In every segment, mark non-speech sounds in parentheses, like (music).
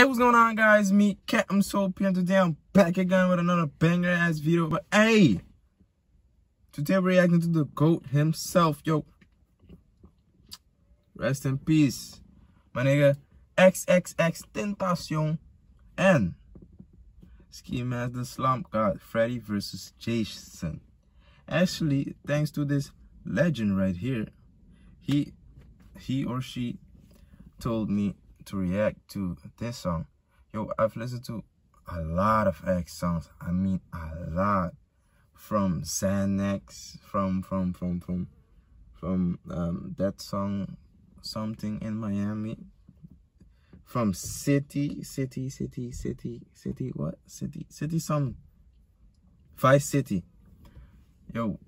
Hey, what's going on, guys? Me, Captain Soap and today I'm back again with another banger ass video. But hey, today we're reacting to the GOAT himself, yo. Rest in peace, my nigga XXX Tentacion and Ski Mask the Slump God, Freddy versus Jason. Actually, thanks to this legend right here, he he or she told me to react to this song. Yo, I've listened to a lot of X songs. I mean a lot. From Xanax, from from from from from um, that song something in Miami. From City, City, City, City, City, what? City, City some Vice City. Yo,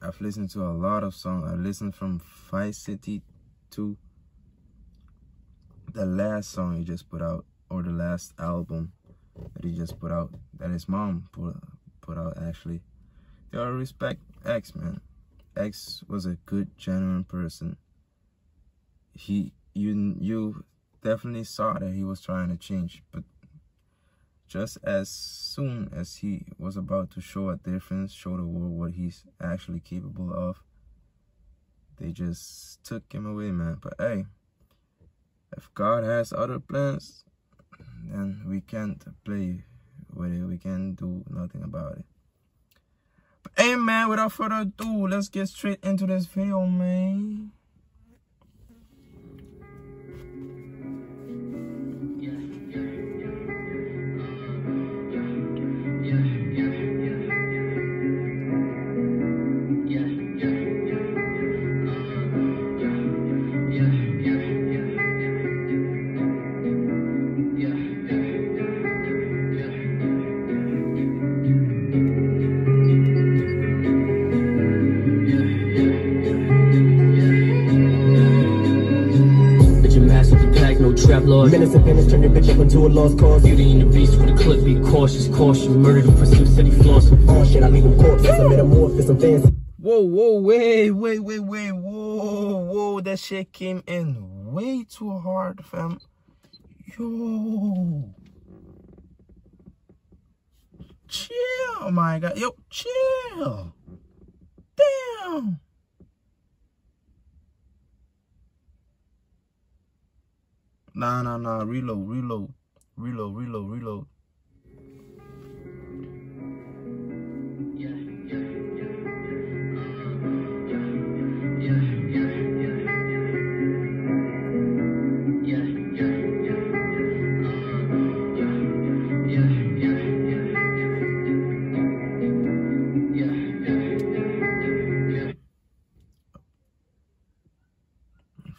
I've listened to a lot of songs. I listened from Vice City to the last song he just put out or the last album that he just put out that his mom put put out actually gotta respect x man. X was a good genuine person. He you you definitely saw that he was trying to change but just as soon as he was about to show a difference show the world what he's actually capable of they just took him away man. But hey if God has other plans, then we can't play with it. We can't do nothing about it. But hey man, without further ado, let's get straight into this video, man. Trap lord. Menace and finish, turn your bitch up into a lost cause. Beauty in the beast with a clip, be cautious, caution. Murdered him for city floss. Oh shit, I leave him corpse. I'm metamorphosis, I'm fancy. Whoa, whoa, wait, wait, wait, wait, whoa, whoa, that shit came in way too hard, fam. Yo. Chill, Oh my God. Yo, chill. Damn. Nah, nah, nah. Reload, reload, reload, reload, reload.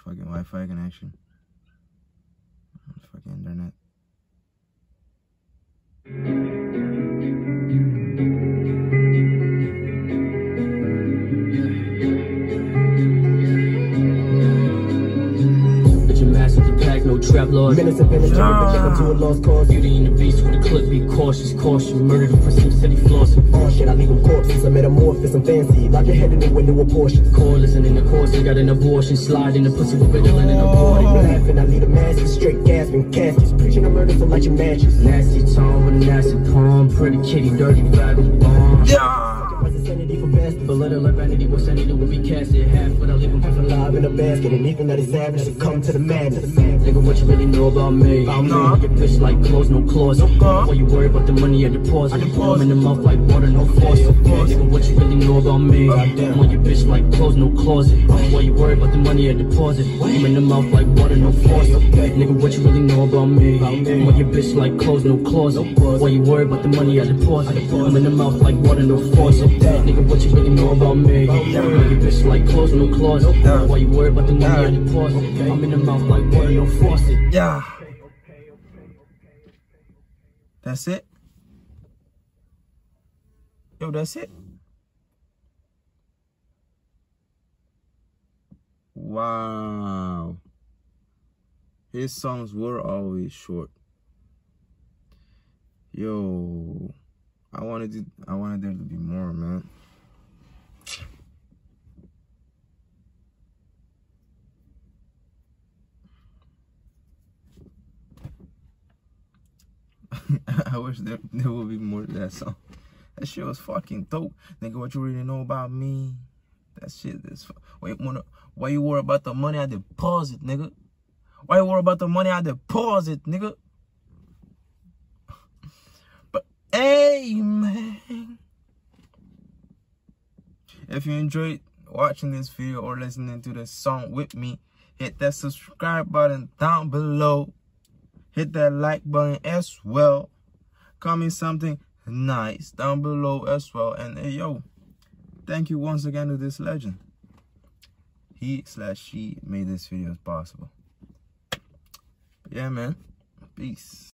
Fucking Wi-Fi connection fucking internet. Trap lord. Menace and turn bitch up a lost cause. Beauty in the beast with a clip, be cautious, caution. Murdered him for some city floss. Oh shit, I leave him corpses. I'm metamorphosis, I'm fancy. Lock your head in the window of Porsche. Call listening in the course, they got an abortion. Slide in the pussy with riddling in a party. Laughing, I lead a mask, straight gasping, caskets. Preaching a murder for lighting matches. Nasty tone with a nasty palm. Pretty kitty, dirty vagabond. Yeah insanity for best. But let learn vanity, what sanity would be cast in half. But I leave him half alive in a basket. And even that is average, succumb to the madness. Nigga, what you really know about me? I'm not. Your bitch like clothes, no claws. No Why you worry about the money at the pause? I'm in the mouth like water, no force. Nigga, what you really know about me? I'm on your bitch like clothes, no closet. Why you worry about the money at deposit? I'm in the mouth like water, no force. Nigga, what you really know about me? I'm on your bitch like clothes, no closet. Why you worry about the money at deposit? I'm in the mouth like water, no force. Nigga, what you really know about me? Know your bitch like clothes, no closet. Why you worry about the money deposit? I'm in the mouth like water, no faucet. Yeah. That's it. Yo, that's it. Wow. His songs were always short. Yo, I wanted to, I wanted there to be more, man. (laughs) I wish there, there would be more to that song. That shit was fucking dope. Nigga, what you really know about me? That shit is. You wanna? Why you worry about the money I deposit, nigga? Why you worry about the money I deposit, nigga? Man. If you enjoyed watching this video or listening to this song with me, hit that subscribe button down below. Hit that like button as well. Comment something nice down below as well. And hey, yo, thank you once again to this legend. He slash she made this video possible. Yeah, man. Peace.